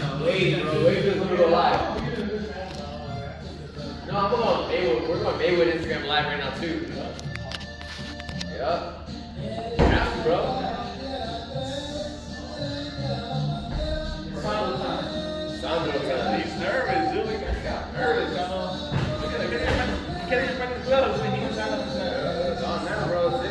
Wait, bro. Wait for this one to go live. No, I'm going Maywood. We're going Maywood Instagram live right now too. Yup. To, bro. Sandro time. He's nervous, dude. He got nervous. Look at him. On Yeah, on bro.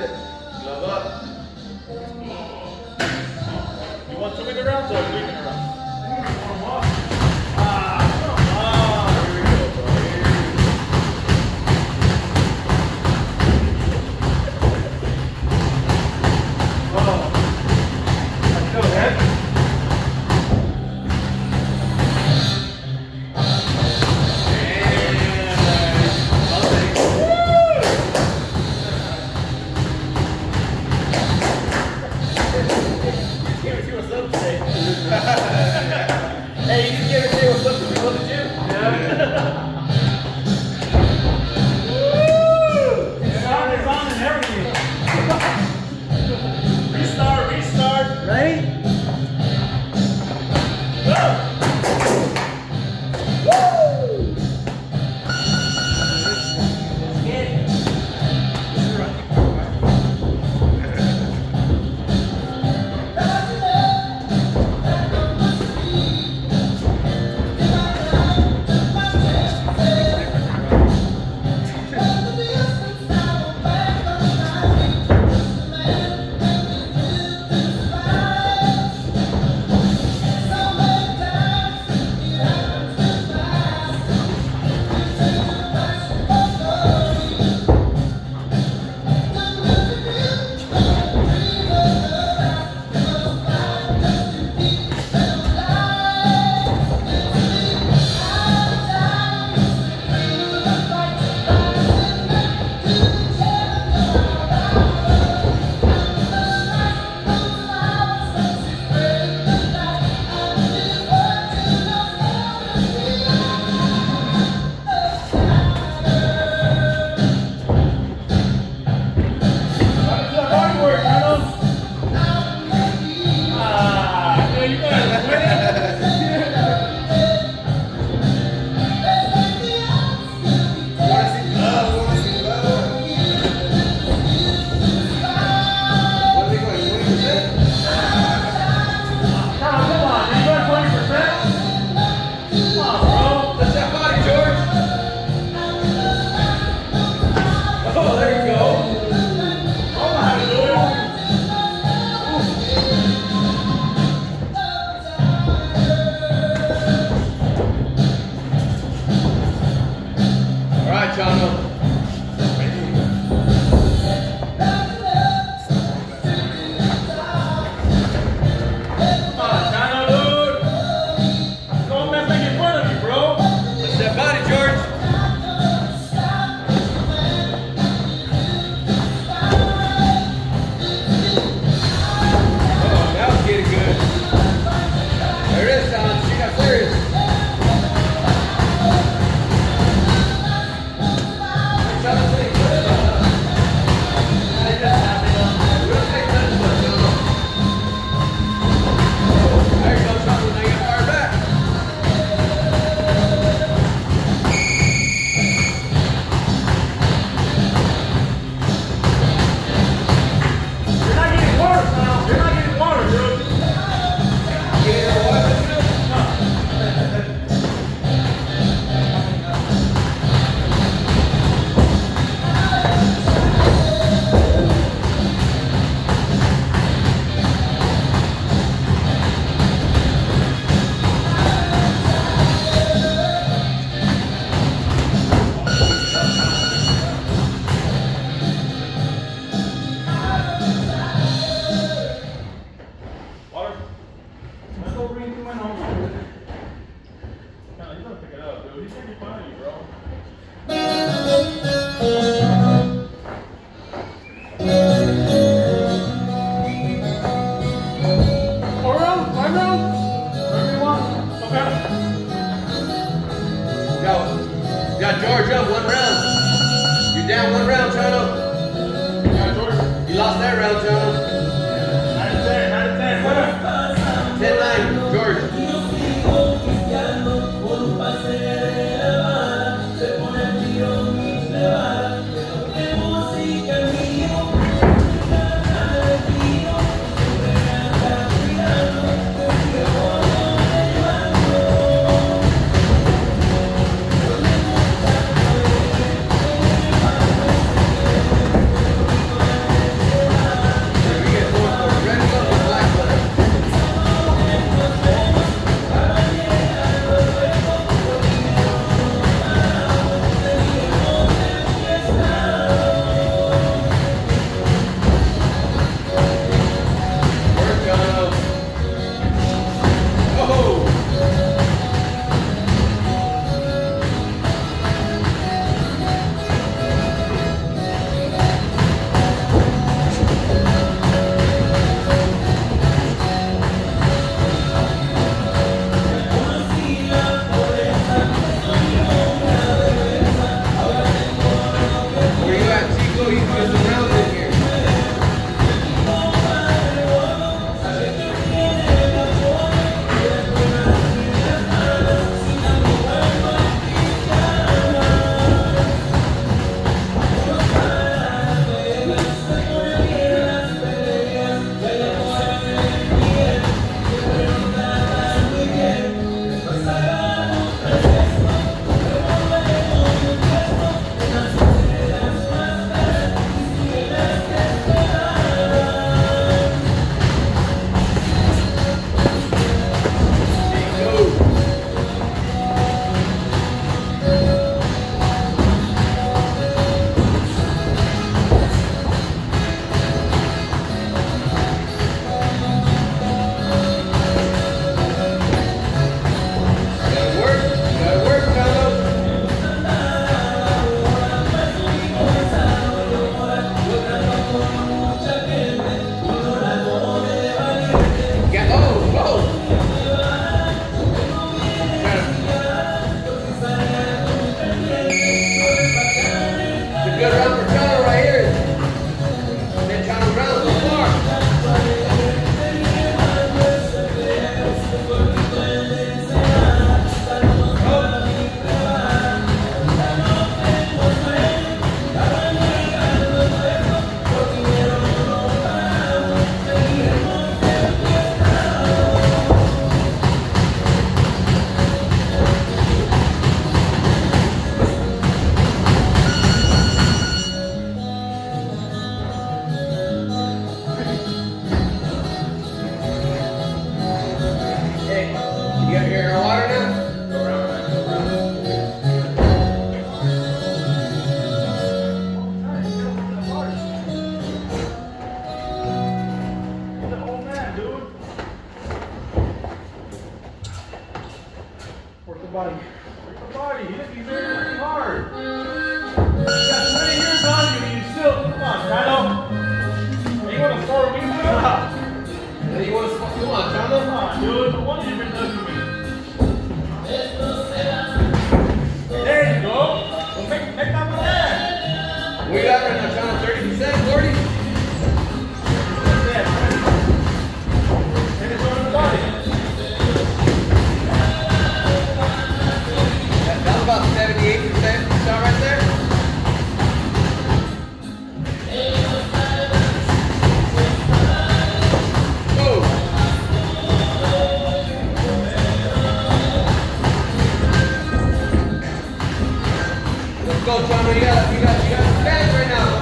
375. one. go, John. You got, you got, you got the right now.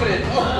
くれ。